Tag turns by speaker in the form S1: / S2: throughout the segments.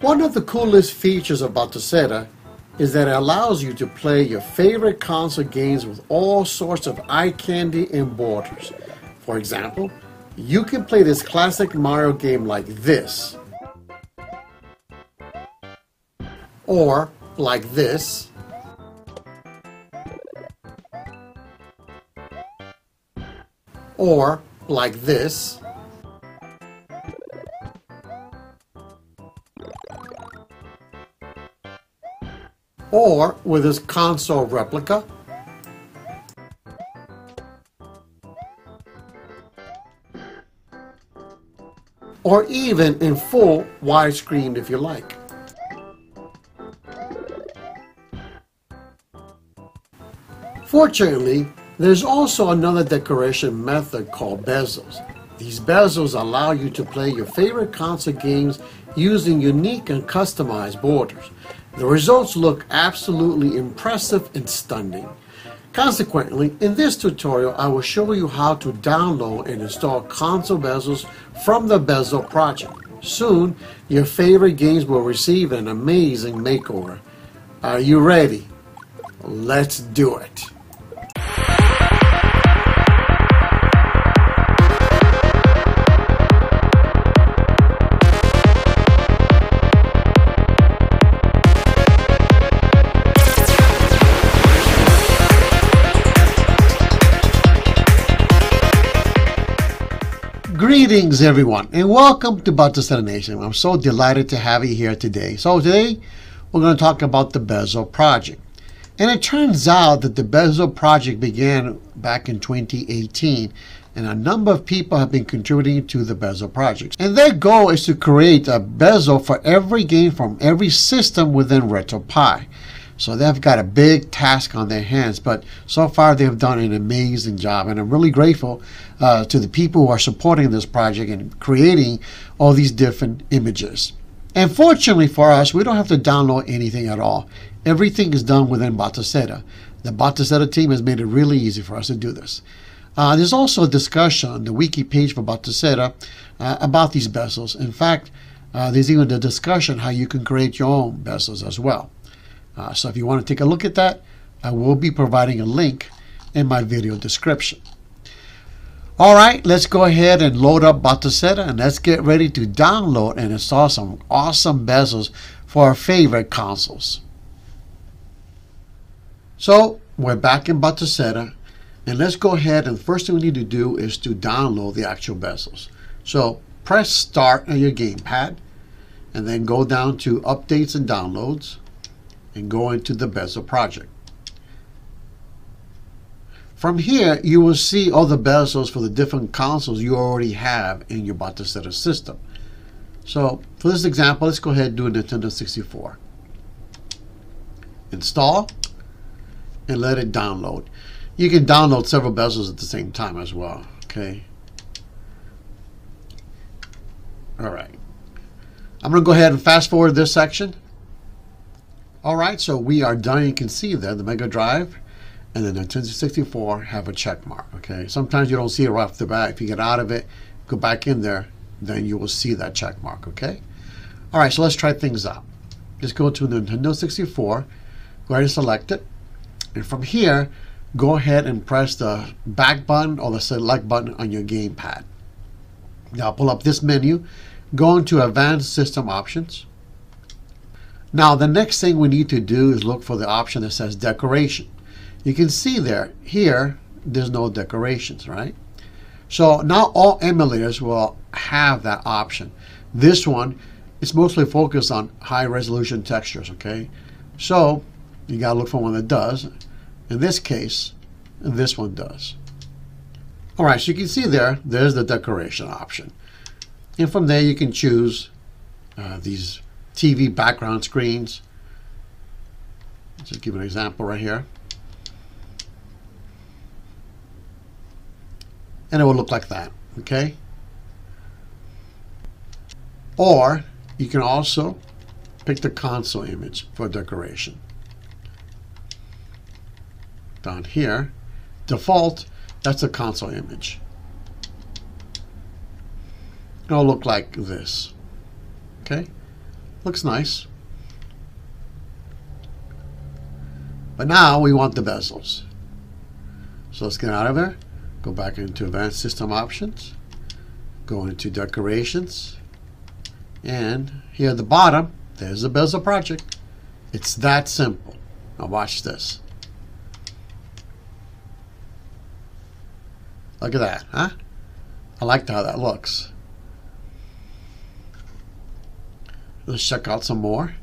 S1: One of the coolest features of Batocera is that it allows you to play your favorite console games with all sorts of eye candy and borders. For example, you can play this classic Mario game like this, or like this, or like this. Or with his console replica. Or even in full widescreen if you like. Fortunately, there's also another decoration method called bezels. These bezels allow you to play your favorite console games using unique and customized borders. The results look absolutely impressive and stunning. Consequently, in this tutorial, I will show you how to download and install console bezels from the Bezel project. Soon, your favorite games will receive an amazing makeover. Are you ready? Let's do it. Greetings, everyone, and welcome to Batocera Nation. I'm so delighted to have you here today. So today, we're going to talk about the Bezel project. And it turns out that the Bezel project began back in 2018, and a number of people have been contributing to the Bezel project. And their goal is to create a bezel for every game from every system within RetroPie. So they've got a big task on their hands, but so far they've done an amazing job. And I'm really grateful uh, to the people who are supporting this project and creating all these different images. And fortunately for us, we don't have to download anything at all. Everything is done within Batocera. The Batocera team has made it really easy for us to do this. Uh, there's also a discussion on the wiki page for Batocera uh, about these bezels. In fact, uh, there's even a discussion how you can create your own bezels as well. Uh, so if you want to take a look at that, I will be providing a link in my video description. All right, let's go ahead and load up Batocera and let's get ready to download and install some awesome bezels for our favorite consoles. So we're back in Batocera and let's go ahead and first thing we need to do is to download the actual bezels. So press start on your gamepad and then go down to updates and downloads and go into the bezel project. From here, you will see all the bezels for the different consoles you already have in your Batocera system. So for this example, let's go ahead and do a Nintendo 64. Install and let it download. You can download several bezels at the same time as well. Okay. All right. I'm going to go ahead and fast forward this section. All right, so we are done. You can see there the Mega Drive and the Nintendo 64 have a check mark. Okay, sometimes you don't see it right off the bat. If you get out of it, go back in there, then you will see that check mark. Okay. All right, so let's try things out. Let's go to the Nintendo 64. Go ahead and select it, and from here, go ahead and press the back button or the select button on your gamepad. Now pull up this menu, go into Advanced System Options. Now the next thing we need to do is look for the option that says Decoration. You can see there, here, there's no decorations, right? So now all emulators will have that option. This one is mostly focused on high resolution textures, okay? So you gotta look for one that does. In this case, this one does. All right, so you can see there, there's the decoration option. And from there you can choose uh, these TV background screens. Let's just give an example right here. and it will look like that okay or you can also pick the console image for decoration down here default that's the console image it'll look like this okay Looks nice. But now we want the bezels. So let's get out of there. Go back into Advanced System Options. Go into Decorations. And here at the bottom, there's the bezel project. It's that simple. Now watch this. Look at that, huh? I like how that looks. Let's check out some more.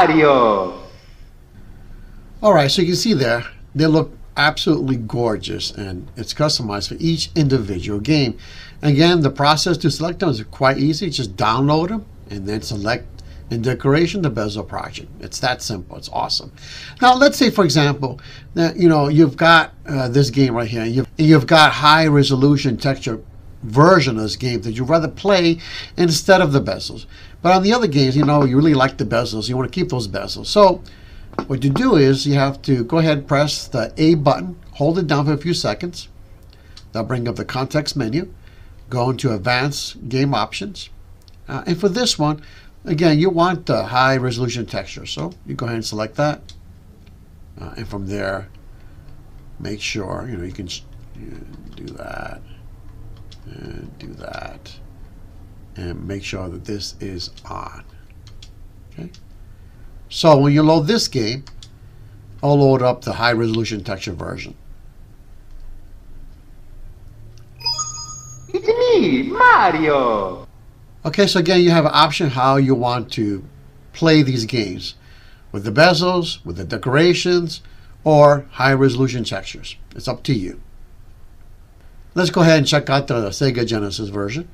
S2: Mario!
S1: All right, so you can see there, they look absolutely gorgeous and it's customized for each individual game. Again, the process to select them is quite easy. Just download them and then select in decoration the bezel project. It's that simple. It's awesome. Now, let's say, for example, that you know you've got uh, this game right here. You've you've got high resolution texture version of this game that you'd rather play instead of the bezels. But on the other games, you know, you really like the bezels. You want to keep those bezels. So what you do is you have to go ahead and press the A button, hold it down for a few seconds. That'll bring up the context menu. Go into Advanced Game Options. Uh, and for this one, again, you want the high resolution texture. So you go ahead and select that. Uh, and from there, make sure, you know, you can do that and do that and make sure that this is on. Okay. So when you load this game, I'll load up the high resolution texture version.
S2: It's me, Mario!
S1: Okay, so again, you have an option how you want to play these games with the bezels, with the decorations, or high resolution textures. It's up to you. Let's go ahead and check out the Sega Genesis version.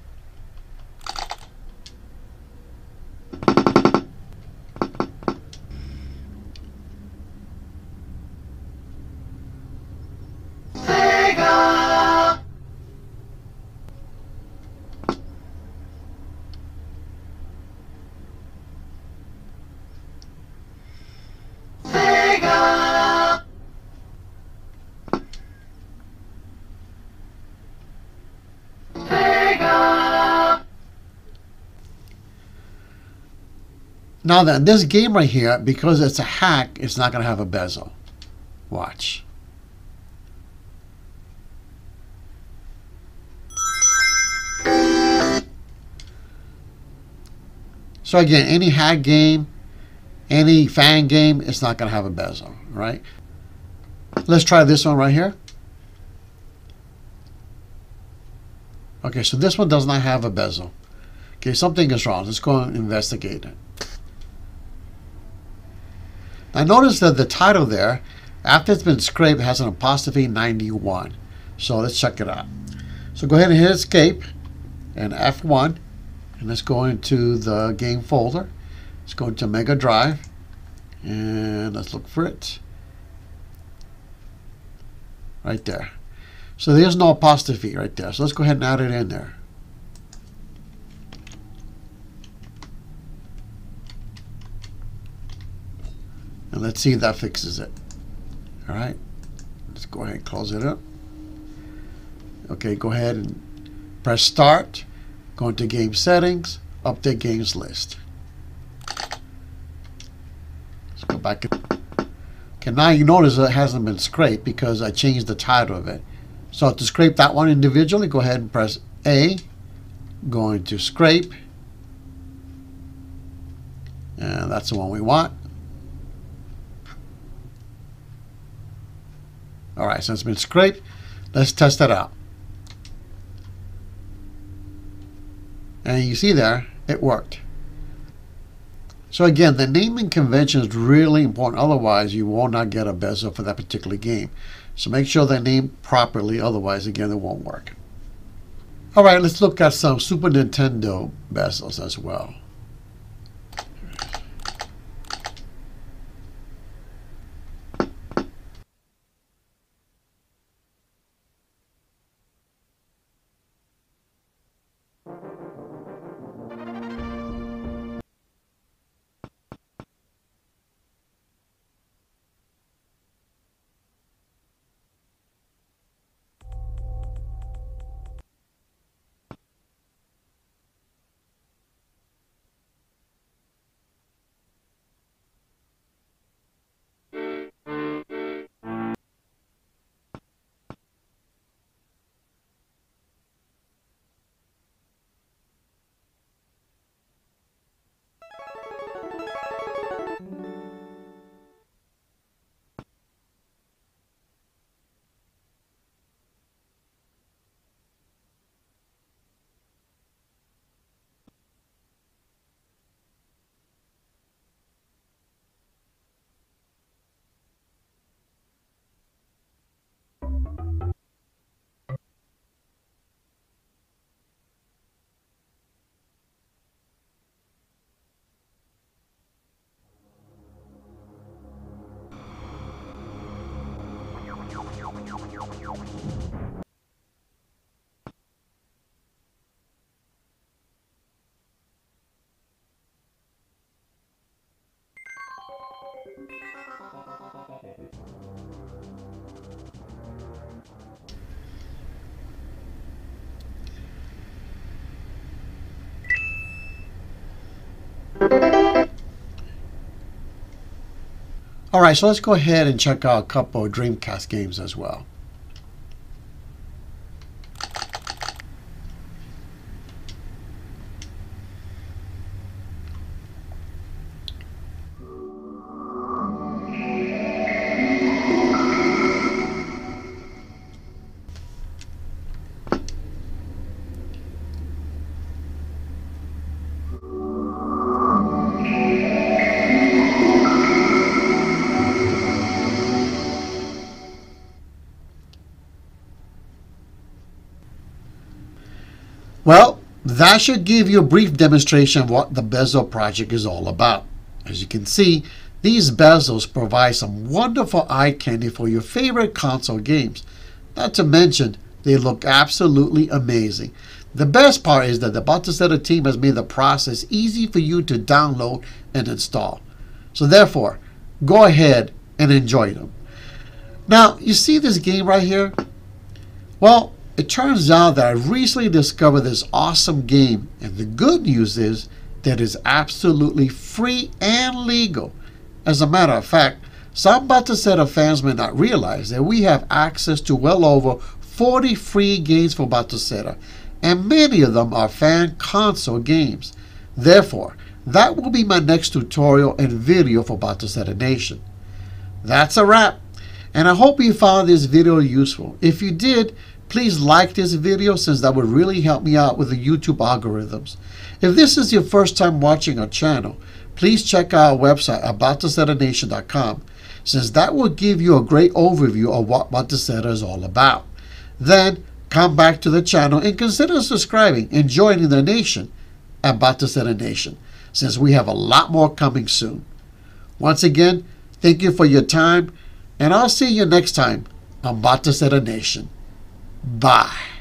S1: Now then, this game right here, because it's a hack, it's not going to have a bezel. Watch. So again, any hack game, any fan game, it's not going to have a bezel, right? Let's try this one right here. Okay, so this one does not have a bezel. Okay, something is wrong. Let's go and investigate it. Now notice that the title there, after it's been scraped, has an apostrophe 91. So let's check it out. So go ahead and hit escape and F1 and let's go into the game folder. Let's go into Mega Drive and let's look for it. Right there. So there's no apostrophe right there. So let's go ahead and add it in there. And let's see if that fixes it. All right. Let's go ahead and close it up. Okay, go ahead and press start. Go into game settings, update games list. Let's go back. Okay, now you notice it hasn't been scraped because I changed the title of it. So to scrape that one individually, go ahead and press A. Going to scrape. And that's the one we want. All right, so it's been scraped. Let's test it out. And you see there, it worked. So again, the naming convention is really important. Otherwise, you will not get a bezel for that particular game. So make sure they're named properly. Otherwise, again, it won't work. All right, let's look at some Super Nintendo bezels as well. All right, so let's go ahead and check out a couple of Dreamcast games as well. Well, that should give you a brief demonstration of what the bezel project is all about. As you can see, these bezels provide some wonderful eye candy for your favorite console games. Not to mention, they look absolutely amazing. The best part is that the Batocera team has made the process easy for you to download and install. So therefore, go ahead and enjoy them. Now, you see this game right here? Well, it turns out that I recently discovered this awesome game, and the good news is that it's absolutely free and legal. As a matter of fact, some Batocera fans may not realize that we have access to well over 40 free games for Batocera, and many of them are fan console games. Therefore, that will be my next tutorial and video for Batocera Nation. That's a wrap, and I hope you found this video useful. If you did, Please like this video since that would really help me out with the YouTube algorithms. If this is your first time watching our channel, please check out our website at BatoceraNation.com since that will give you a great overview of what Batocera is all about. Then come back to the channel and consider subscribing and joining the nation at Nation since we have a lot more coming soon. Once again, thank you for your time and I'll see you next time on Batocera Nation. Bye.